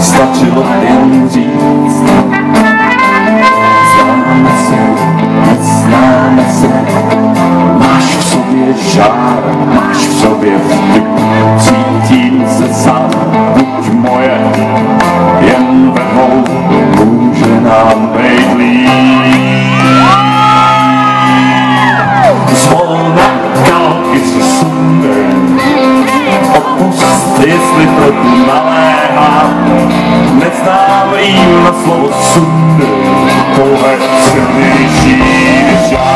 Stop your denci Sabri ma flotte the le Pour to celui-ci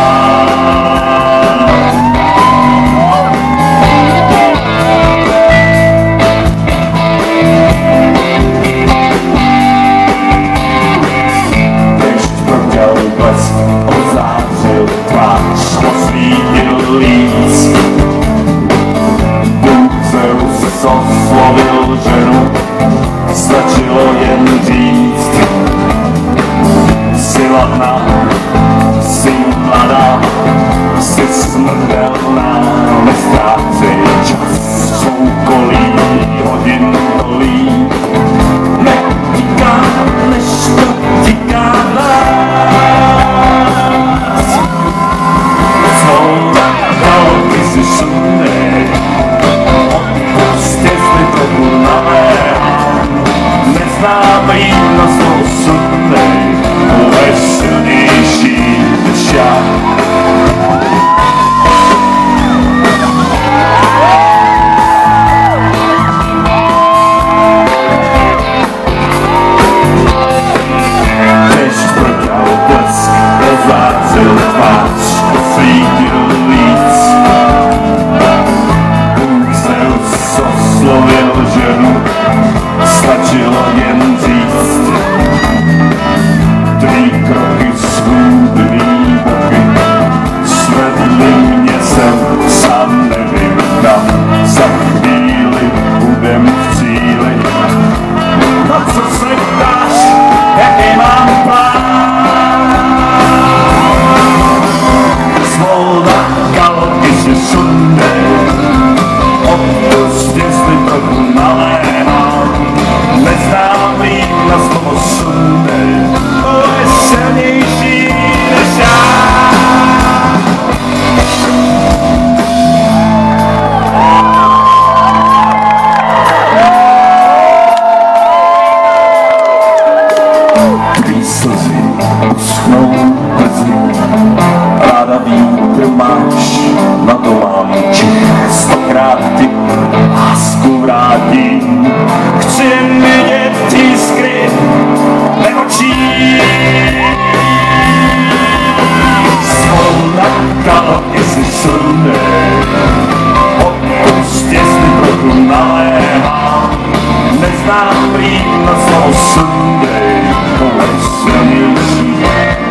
I'm living. naléhám, neznám prý na slovo Sunday, nejsem jistý.